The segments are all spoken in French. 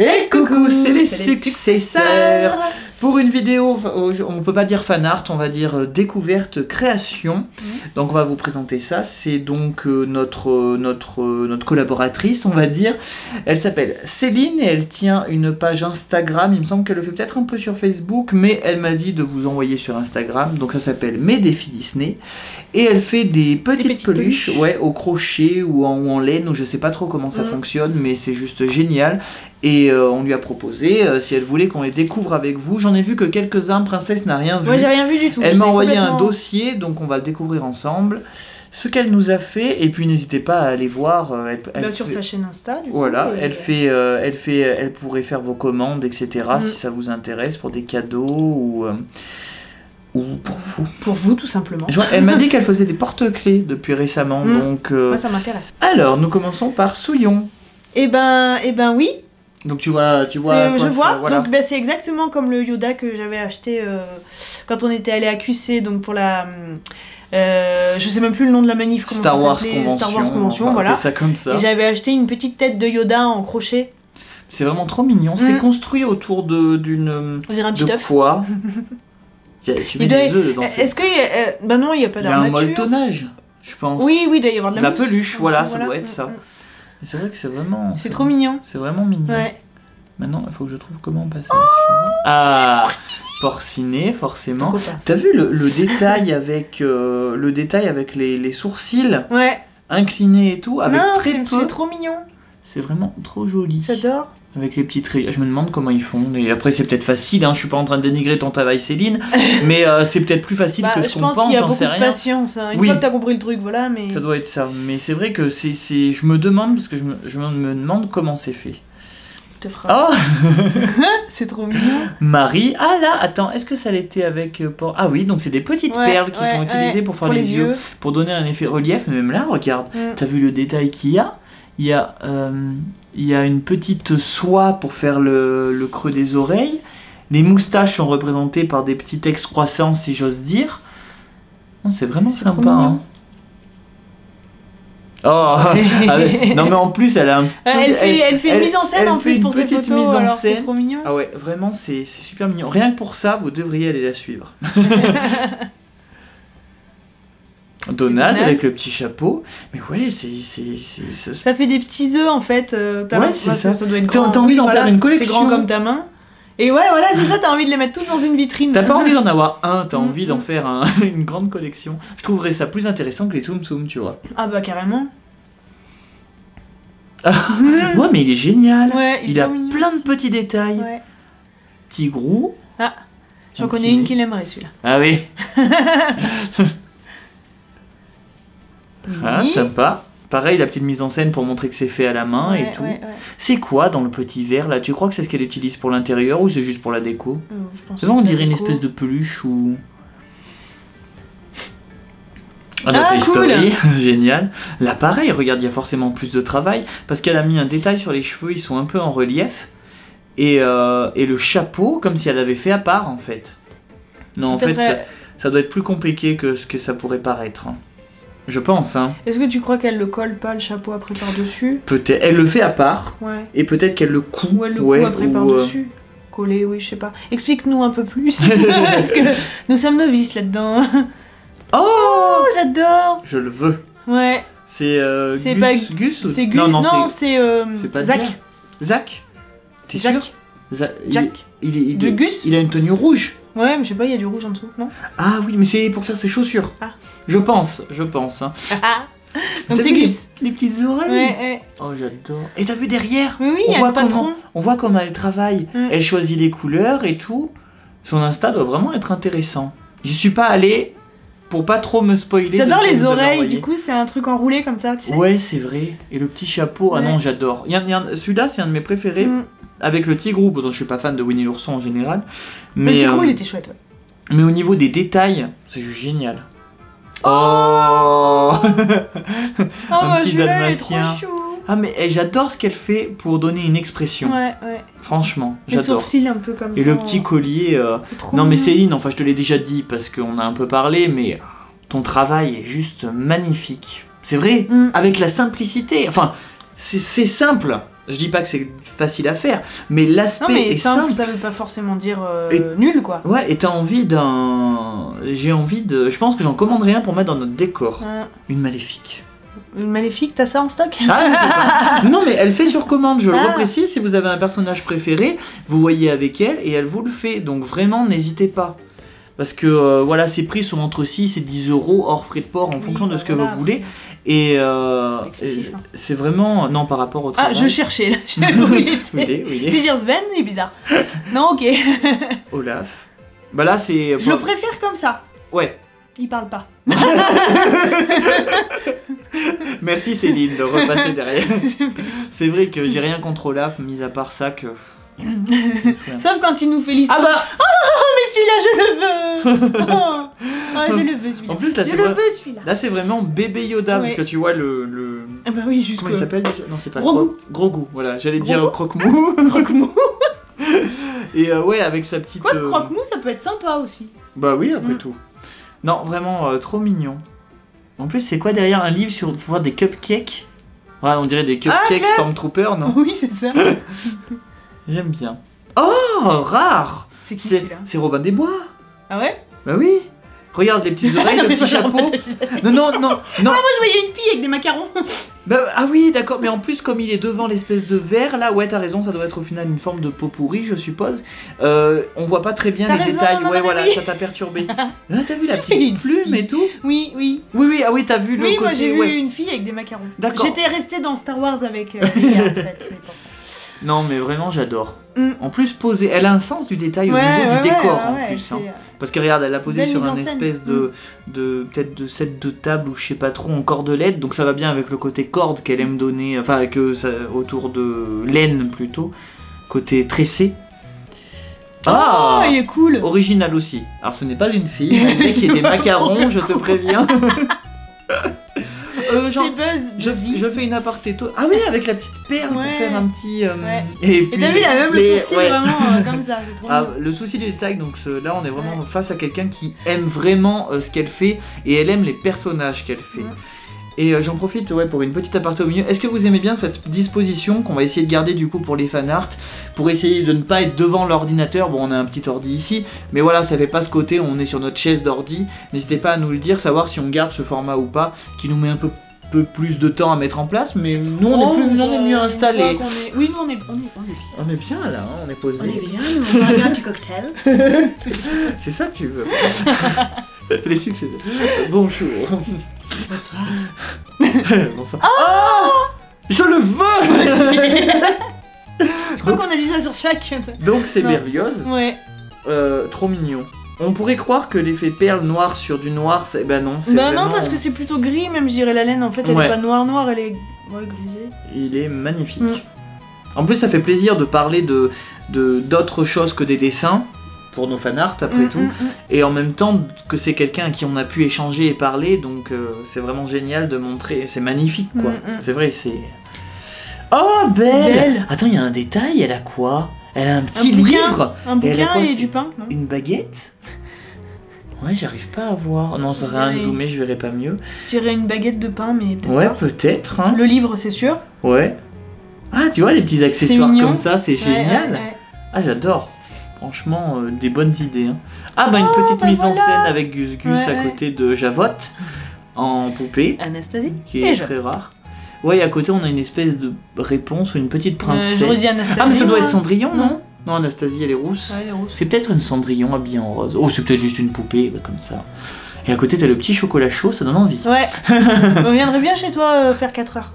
Et coucou, c'est les c'est les successeurs Pour une vidéo, euh, on peut pas dire fan art, on va dire euh, découverte, création. Donc on va vous présenter ça. C'est donc euh, notre, notre, notre collaboratrice, on va dire. Elle s'appelle Céline et elle tient une page Instagram. Il me semble qu'elle le fait peut-être un peu sur Facebook, mais elle m'a dit de vous envoyer sur Instagram. Donc ça s'appelle Mes défis Disney. Et elle fait des petites, petites peluches, peluches. ouais, au crochet ou en, ou en laine, ou je sais pas trop comment ça Mhm. fonctionne, mais c'est juste génial. Et euh, on lui a proposé euh, si elle voulait qu'on les découvre avec vous. J'en ai vu que quelques-uns, Princesse n'a rien vu. Moi j'ai rien vu du tout. Elle m'a envoyé un dossier, donc on va le découvrir ensemble. Ce qu'elle nous a fait, et puis n'hésitez pas à aller voir. euh, Elle, elle Bah, sur fait- sa chaîne Insta du coup. Voilà, et- elle fait, euh, elle fait, elle pourrait faire vos commandes, etc. Mm. Si ça vous intéresse pour des cadeaux ou euh, ou pour vous. Pour vous tout simplement. Elle m'a dit qu'elle faisait des porte-clés depuis récemment, Mm. donc. euh, Moi ça m'intéresse. Alors, nous commençons par Souillon. Eh ben, eh ben oui, Donc tu vois, tu vois. quoi je vois. voilà. Donc bah, c'est exactement comme le Yoda que j'avais acheté euh, quand on était allé à QC, donc pour la. euh, je sais même plus le nom de la manif. Comment Star ça Wars Convention. Star Wars Convention, on voilà. ça comme ça. J'avais acheté une petite tête de Yoda en crochet. C'est vraiment trop mignon. C'est Mm. construit autour de d'une On dirait un petit de œuf. quoi Y a- Tu mets doit- des œufs dedans. Est-ce que. euh, bah non, il n'y a pas Il y a un d'armature. molletonnage, je pense. Oui, oui, il doit y avoir de la, la peluche, voilà, ça doit être Mm, ça. mm. C'est vrai que c'est vraiment. C'est trop mignon. C'est vraiment mignon. Ouais. Maintenant, il faut que je trouve comment passer. suivante. Ah, porciné, forcément. T'as vu le, le détail avec euh, le détail avec les, les sourcils Ouais. inclinés et tout, avec non, très c'est peu. c'est trop mignon. C'est vraiment trop joli. J'adore. Avec les petites rayures. Je me demande comment ils font. Et après, c'est peut-être facile. Hein. Je suis pas en train de dénigrer ton travail, Céline. mais euh, c'est peut-être plus facile Bah, que ce je qu'on pense pense. qu'il y a beaucoup de patience. hein. Une Oui. fois que t'as compris le truc, voilà, mais. Ça doit être ça. Mais c'est vrai que c'est, je me demande parce que je me, je me demande comment c'est fait. te fera. Oh, C'est trop mignon. Marie. Ah là, attends. Est-ce que ça l'était avec euh, Ah oui, donc c'est des petites Ouais, perles qui ouais, sont utilisées ouais, pour faire les, yeux, pour donner un effet relief. Mais même là, regarde. Mm. T'as vu le détail qu'il y a? Il y a, euh, il y a une petite soie pour faire le, le creux des oreilles. Les moustaches sont représentées par des petites excroissances, si j'ose dire. C'est vraiment sympa. hein. Oh. Non mais en plus elle a un Euh, Elle fait, elle fait une elle- mise en scène en plus pour ses petite photos, mise en alors c'est trop mignon. Ah ouais, vraiment c'est super mignon. Rien que pour ça, vous devriez aller la suivre. Donald Donald. avec le petit chapeau. Mais ouais, c'est ça Ça fait des petits œufs en fait. euh, Ouais, c'est ça. Ça doit être T'as- envie d'en faire une collection. C'est grand comme ta main. Et ouais, voilà, c'est ça, t'as envie de les mettre tous dans une vitrine. T'as pas envie d'en avoir un, t'as Mm, envie d'en mm. faire un- une grande collection. Je trouverais ça plus intéressant que les Tsum Tsum, tu vois. Ah bah carrément. Ouais, mais il est génial. Ouais, il a mignon. plein de petits détails. Ouais. Tigrou. J'en Un connais petit une qui l'aimerait celui-là. Ah oui. Ah, sympa. Pareil, la petite mise en scène pour montrer que c'est fait à la main Ouais, et tout. ouais, ouais. C'est quoi dans le petit verre là? Tu crois que c'est ce qu'elle utilise pour l'intérieur ou c'est juste pour la déco? Euh, je pense Tu vois, on dirait une espèce de peluche ou. Ah, Ah, cool. Story, génial. Là, pareil, regarde, il y a forcément plus de travail parce qu'elle a mis un détail sur les cheveux, ils sont un peu en relief. Et, euh, et le chapeau, comme si elle l'avait fait à part en fait. Non, en fait, ça doit être plus compliqué que ce que ça pourrait paraître. hein. Je pense, hein. Est-ce que tu crois qu'elle le colle pas le chapeau après par-dessus Peut-être. Elle le fait à part Ouais. et peut-être qu'elle le coud. Ou elle le ouais, coud après ou, euh, par-dessus Collé, oui, je sais pas. Explique-nous un peu plus. Parce que nous sommes novices là-dedans. Oh Oh, j'adore Je le veux. Ouais. C'est euh, Gus, pas- Gus ou- C'est Gus. Non, non, Non, c'est euh, c'est pas Zach. Zach T'es sûr? Za- il-. Il, est, il, De Gus? il a une tenue rouge. Ouais, mais je sais pas, il y a du rouge en dessous, non? Ah oui, mais c'est pour faire ses chaussures. Ah. Je pense, je pense. hein. Donc T'as c'est vu les- petites oreilles? Ouais, ouais. Oh, j'adore. Et t'as vu derrière? Oui, oui, On a voit patron. comment- On voit comment elle travaille. Mm. Elle choisit les couleurs et tout. Son Insta doit vraiment être intéressant. J'y suis pas allée pour pas trop me spoiler. J'adore les oreilles, du coup, c'est un truc enroulé comme ça, tu sais. Ouais, c'est vrai. Et le petit chapeau, ah non, j'adore. Celui-là, c'est un de mes préférés. Mm. Avec le tigrou, pourtant je suis pas fan de Winnie l'ourson en général. Mais, le petit gros, euh, il était chouette. ouais. mais au niveau des détails, c'est juste génial. Oh, Oh, un bah, petit est trop chou. Ah mais eh, j'adore ce qu'elle fait pour donner une expression. Ouais, ouais. Franchement, Les j'adore. sourcils un peu comme Et ça. le petit collier. euh, Non mais. Céline, enfin je te l'ai déjà dit parce qu'on a un peu parlé, mais ton travail est juste magnifique. C'est vrai, Mm. avec la simplicité. Enfin, c'est simple, Je dis pas que c'est facile à faire, mais l'aspect est simple, simple. ça veut pas forcément dire euh, Et- nul, quoi. Ouais, et t'as envie d'un. J'ai envie de. Je pense que j'en commanderai un pour mettre dans notre décor. Une maléfique. Maléfique, t'as ça en stock Ah, non, mais elle fait sur commande, je le Ah. reprécise. Si vous avez un personnage préféré, vous voyez avec elle et elle vous le fait. Donc vraiment, n'hésitez pas. Parce que euh, voilà, ses prix sont entre 6 et 10 euros hors frais de port en Oui, fonction de ce que voilà. vous voulez. Et euh, C'est hein. c'est vraiment. Non, par rapport au Ah, travail. je cherchais, là. J'avais oublié. Où il est, où il Je est vais dire Sven, il est bizarre. Non, ok. Olaf. Bah là, c'est. Je le préfère comme ça. Ouais. Il parle pas. Merci Céline de repasser derrière. c'est vrai que j'ai rien contre Olaf, mis à part ça que. Sauf quand il nous fait l'histoire. Ah bah Oh, mais celui-là, je le veux Oh, Ah, je le veux, celui-là. En plus là Je le veux, celui-là. là c'est vraiment bébé Yoda parce que tu vois le, le... Ah bah oui, juste comment il s'appelle déjà? Non c'est pas Gros goût. Voilà, j'allais dire croque-mou. Croque-mou. Et euh, ouais avec sa petite. Quoi, euh, croque-mou, ça peut être sympa aussi. Bah oui après Mm. tout. Non vraiment euh, trop mignon. En plus c'est quoi derrière un livre sur voir des cupcakes Ouais on dirait des Ah, cupcakes classe Stormtrooper non Oui, c'est ça. J'aime bien. Oh rare C'est qui C'est Robin des Bois. Ah ouais Bah oui Regarde les petites oreilles, le petit chapeau. Non, non, non, non. Moi, je voyais une fille avec des macarons. Bah, ah oui, d'accord, mais en plus, comme il est devant l'espèce de verre, là, ouais, t'as raison, ça doit être au final une forme de pot pourri, je suppose. Euh, on voit pas très bien les raison, détails, non, ouais, non, voilà, oui. ça t'a perturbé. Là, t'as vu la petite plume et tout? Oui, oui. Oui, oui, ah oui, t'as vu le Oui, côté. moi j'ai ouais. vu une fille avec des macarons. D'accord. J'étais restée dans Star Wars avec euh, Leia, en fait. c'est pour ça. Non, mais vraiment, j'adore. Mm. En plus, posée, elle a un sens du détail au niveau ouais, du décor ouais, en plus. hein. Parce que regarde, elle l'a posé sur un en scène. Mm. espèce de, de peut-être de set de table ou je sais pas trop en cordelette, donc ça va bien avec le côté corde qu'elle aime donner, enfin que ça, autour de laine plutôt, côté tressé. Oh, il est cool. Original aussi. Alors ce n'est pas une fille, mec qui est des macarons, je te préviens. Genre, C'est Buzz. je, fais une aparté. to- Ah oui, avec la petite perle pour faire un petit. euh, Ouais. Et, t'as vu, il a même les- le sourcil ouais. vraiment euh, comme ça, c'est trop Ah, le souci du détail, donc ce- là on est vraiment face à quelqu'un qui aime vraiment euh, ce qu'elle fait et elle aime les personnages qu'elle fait. Ouais. Et j'en profite ouais, pour une petite aparté au milieu. Est-ce que vous aimez bien cette disposition qu'on va essayer de garder du coup pour les fanarts Pour essayer de ne pas être devant l'ordinateur? Bon, on a un petit ordi ici, mais voilà, ça fait pas ce côté, on est sur notre chaise d'ordi. N'hésitez pas à nous le dire, savoir si on garde ce format ou pas, qui nous met un peu, peu plus de temps à mettre en place, mais nous on est, Oh, plus, on est mieux une installé. fois qu'on est- Oui, nous on est, on est, on est bien. On est bien là, hein, on est posé. On est bien, on a bien un petit cocktail. C'est ça que tu veux. Les succès. Bonjour. Bonsoir. Bonsoir. Oh Je le veux Je crois qu'on a dit ça sur chaque. Donc c'est. Berlioz, Ouais. euh, trop mignon. On pourrait croire que l'effet perle noir sur du noir, c'est... Ben non, c'est Bah vraiment... non, parce que c'est plutôt gris, même je dirais la laine en fait, elle Ouais. est pas noire noire, elle est ouais, grisée. Il est magnifique. Mm. En plus, ça fait plaisir de parler de de- d'autres choses que des dessins, pour nos fanarts après Mm, tout. mm. Et en même temps que c'est quelqu'un à qui on a pu échanger et parler, donc euh, c'est vraiment génial de montrer. C'est magnifique quoi. C'est vrai, c'est. Oh belle, belle. Attends, il y a un détail, elle a quoi? Elle a un Un petit bouquin. livre Un Et elle a bouquin et, du pain, non Une baguette Ouais, j'arrive pas à voir. Non, ça de dirais- zoomer, je verrai pas mieux. Je dirais une baguette de pain, mais peut-être Ouais, peut-être. Hein. Le livre, c'est sûr. Ouais. Ah, tu vois, les petits accessoires comme ça, c'est Ouais, génial. ouais, ouais. Ah, j'adore. Franchement, euh, des bonnes idées. hein. Ah, bah une Oh, petite bah mise en scène avec Gus Gus à côté de Javotte en poupée, Anastasie. qui Et est je- très rare. Ouais, et à côté, on a une espèce de réponse ou une petite Euh, princesse. Anastasie. ah, mais ça doit être Cendrillon, non Non. Non, Anastasie, elle est rousse. Ouais. C'est peut-être une Cendrillon habillée en rose. Oh, c'est peut-être juste une poupée, bah, comme ça. Et à côté, t'as le petit chocolat chaud, ça donne envie. Ouais. on viendrait bien chez toi euh, faire 4 heures.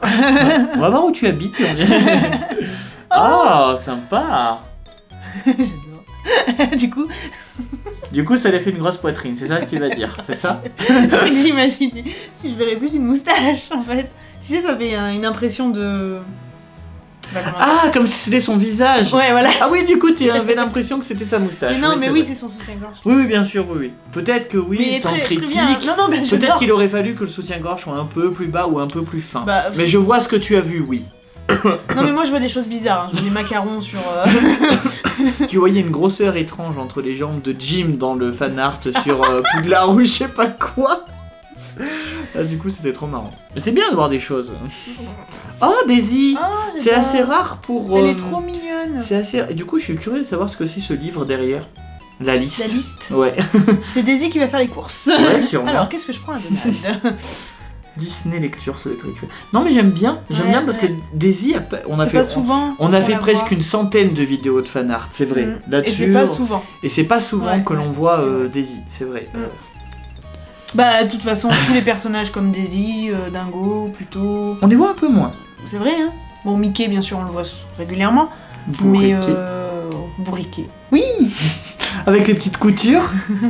on va voir où tu habites et on vient. Ah, sympa du coup, Du coup, ça lui a fait une grosse poitrine, c'est ça que tu vas dire, c'est ça? J'imaginais si je verrais plus une moustache en fait. Tu sais, ça fait une impression de. Bah, Ah, comme si c'était son visage Ouais, voilà. Ah oui, du coup, tu avais l'impression que c'était sa moustache. Mais non, mais oui, c'est son soutien-gorge. Oui, oui, bien sûr, oui, oui. Peut-être que oui, mais sans très, critique. Non, non, mais Peut-être qu'il aurait fallu que le soutien-gorge soit un peu plus bas ou un peu plus fin. Bah, mais je vois ce que tu as vu, oui. Non, mais moi je vois des choses bizarres. hein. Je vois des macarons sur. euh, tu voyais une grosseur étrange entre les jambes de Jim dans le fan art sur euh, Poudlard ou je sais pas quoi. Ah, du coup, c'était trop marrant. Mais c'est bien de voir des choses. Oh, Daisy Ah, C'est assez rare pour. Elle euh, est trop mignonne. C'est assez. Et du coup, je suis curieux de savoir ce que c'est ce livre derrière. La liste. La liste. Ouais. C'est Daisy qui va faire les courses. Ouais, sûrement. Alors, qu'est-ce que je prends à Donald Disney lecture, doit être écrit. Non, mais j'aime bien. J'aime Ouais, bien parce ouais. que Daisy, on a fait. pas souvent. On a fait presque voit. une centaine de vidéos de fanart, c'est vrai. Mm. Et Là-dessus. c'est pas souvent. Et c'est pas souvent Ouais, que l'on voit euh. Daisy, c'est vrai. Mm. Bah, de toute façon, tous les personnages comme Daisy, euh, Dingo, plutôt. On les voit un peu moins. C'est vrai, hein. Bon, Mickey, bien sûr, on le voit régulièrement. Mais. Bourriquet. Euh... Bourriquet. Oui Avec les petites coutures.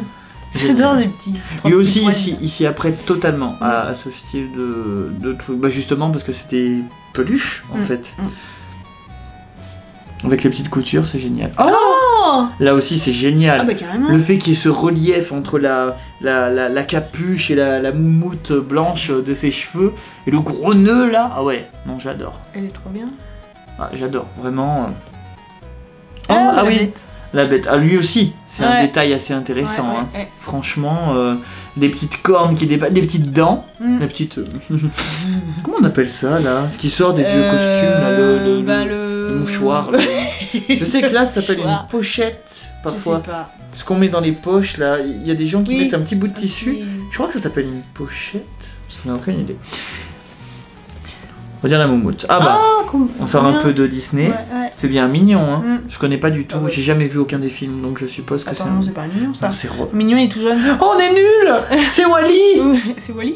J'adore les petits. Lui aussi, ici, s'y apprête totalement à, à ce style de, de truc. Bah justement parce que c'était peluche en Mm, fait. mm. Avec les petites coutures, c'est génial. Oh Oh Là aussi, c'est génial. Ah, bah, carrément. Le fait qu'il y ait ce relief entre la, la, la, la capuche et la, la moumoute blanche de ses cheveux et le gros nœud là. Ah ouais, non, j'adore. Elle est trop bien. Ah, j'adore, vraiment. Oh, Ah, ah la oui, bête. la bête. Ah, lui aussi, c'est un détail assez intéressant. Ouais, hein. ouais. Franchement, euh, des petites cornes qui dépassent, des petites dents, Mm. des petites. euh, Comment on appelle ça là? Ce qui sort des vieux Euh, costumes là, le, le- bah, le- le... le mouchoir. là. Je sais que là, ça s'appelle une pochette parfois. Je sais pas. Ce qu'on met dans les poches là, il y a des gens qui Oui. mettent un petit bout de tissu. Je crois que ça s'appelle une pochette. Je n'ai aucune idée. On va dire la moumoute. Ah bah, Ah, cool. on sort un peu de Disney. Ouais, ouais. C'est bien mignon, hein. Mm. Je connais pas du tout. Ah ouais. J'ai jamais vu aucun des films, donc je suppose que c'est. non, un- c'est pas mignon ça. Non, c'est Mignon, est tout jeune. Oh, on est nul C'est Wally c'est Wally.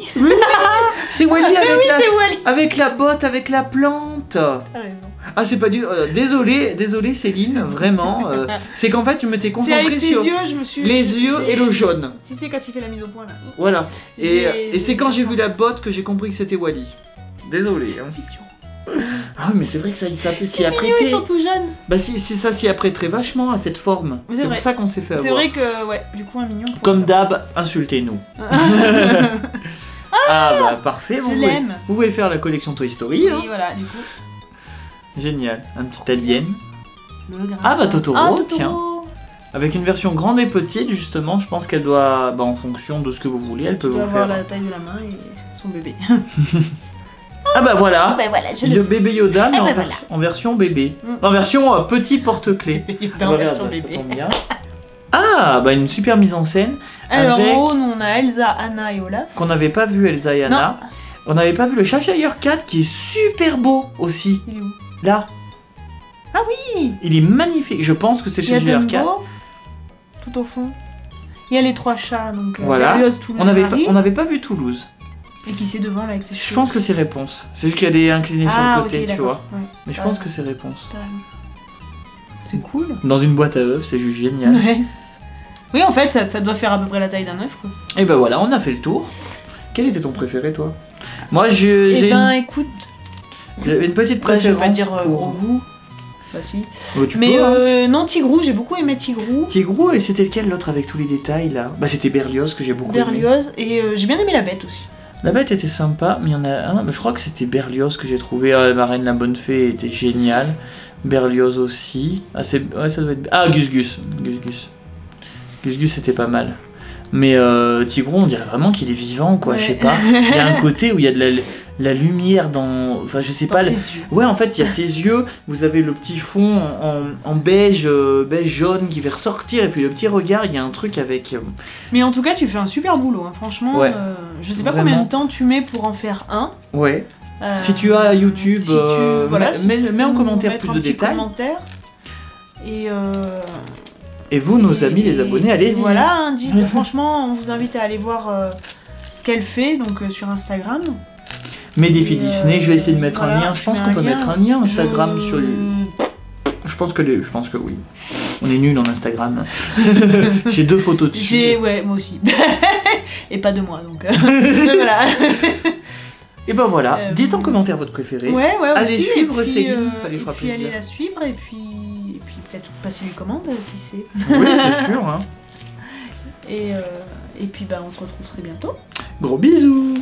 C'est Wally avec, la... Wally. avec la botte, avec la plante T'as raison. Ah, c'est pas du. euh, désolé, désolé Céline, vraiment. euh, c'est qu'en fait, tu m'étais concentré avec sur yeux, je me suis. les je yeux et le jaune. Tu sais, quand il fait la mise au point là. Voilà. Et, J'ai- et c'est quand j'ai vu la botte que j'ai compris que c'était Wally. Désolé. C'est hein. Ah, mais c'est vrai que ça, ça peut s'y C'est mignon, ils apprêter. sont tout jeunes. Bah, si, si ça s'y apprêterait vachement à cette forme. C'est C'est pour ça qu'on s'est fait C'est avoir. vrai que, ouais, du coup, un mignon. pour Comme ça. d'hab, insultez-nous. ah bah parfait, vous Je pouvez, l'aime. vous pouvez faire la collection Toy Story. Oui, hein. voilà, du coup. Génial, un petit alien. Ah, bah, Totoro, Ah, Totoro. tiens. Avec une version grande et petite, justement, je pense qu'elle doit, bah, en fonction de ce que vous voulez, elle peut vous dois faire. avoir la taille de la main et son bébé. Ah bah voilà, bah voilà, je le bébé Yoda, mais Ah, en, bah, vers- voilà. en version bébé. Mm. En version euh, petit version bébé. tombe bien. Ah, bah une super mise en scène Alors, avec- haut, nous, on a Elsa, Anna et Olaf. qu'on n'avait pas vu Elsa et Anna. On n'avait pas vu le Cheshire Cat qui est super beau aussi. Il est où? Là, Oui il est magnifique. Je pense que c'est Cat. Dumbo, tout au fond. Il y a les trois chats, donc euh, Voilà. Berlioz, Toulouse, On n'avait pas, on vu Toulouse. Et qui c'est devant là avec ses Je pense que c'est réponse. C'est juste qu'il y a des inclinés sur ah, le côté, tu vois. Ouais, Mais je Ah. pense que c'est réponse. C'est cool. Dans une boîte à œufs, c'est juste génial. Ouais. Oui, en fait, ça, ça doit faire à peu près la taille d'un œuf, quoi. Et ben voilà, on a fait le tour. Quel était ton préféré, toi? Moi, je- Eh ben, une, écoute, j'avais une petite bah, je vais préférence pas dire euh, pour. gros goût. Bah, si. Oh, tu Mais peux, hein. euh, non, Tigrou, j'ai beaucoup aimé Tigrou. Tigrou, et c'était lequel l'autre avec tous les détails là? Bah, c'était Berlioz que j'ai beaucoup aimé. Berlioz. Et euh, j'ai bien aimé la bête aussi. La bête était sympa, mais il y en a un, je crois que c'était Berlioz que j'ai trouvé. Ah, ma reine la bonne fée était géniale. Berlioz aussi. Ah. Ouais, ça doit être. Ah, Gus Gus. Gus Gus. Gus Gus c'était pas mal. Mais euh, Tigrou, on dirait vraiment qu'il est vivant, quoi, je sais pas. Il y a un côté où il y a de la, la lumière dans. Enfin, je sais Dans pas. ses yeux. Ouais, en fait, il y a ses yeux, vous avez le petit fond en, en beige, euh, beige jaune qui va ressortir, et puis le petit regard, il y a un truc avec. euh, Mais en tout cas, tu fais un super boulot, hein. franchement. Ouais. euh, je sais pas Vraiment. combien de temps tu mets pour en faire un. Ouais. Si tu as YouTube, si tu- voilà, mets, mets- mets en commentaire plus un de petit détails. commentaire. Et, Et vous, nos et- amis, les abonnés, allez-y. Voilà, hein, dites, franchement, on vous invite à aller voir ce qu'elle fait donc euh, sur Instagram. Mes défis Disney, euh, je vais essayer de mettre un lien. Je pense qu'on peut lien. mettre un lien Instagram Je- sur. Je pense que les- je pense que oui. On est nuls en Instagram. J'ai deux photos dessus. J'ai, ouais, moi aussi. et pas de moi, donc. euh, voilà. Et ben voilà. Euh, Dites en commentaire votre préféré. Ouais, ouais, Allez aussi, suivre Céline, ça lui et fera puis plaisir. allez la suivre et puis, et puis peut-être passer une commande, qui sait. Oui, c'est sûr. hein. Et, euh, et puis bah, on se retrouve très bientôt. Gros bisous.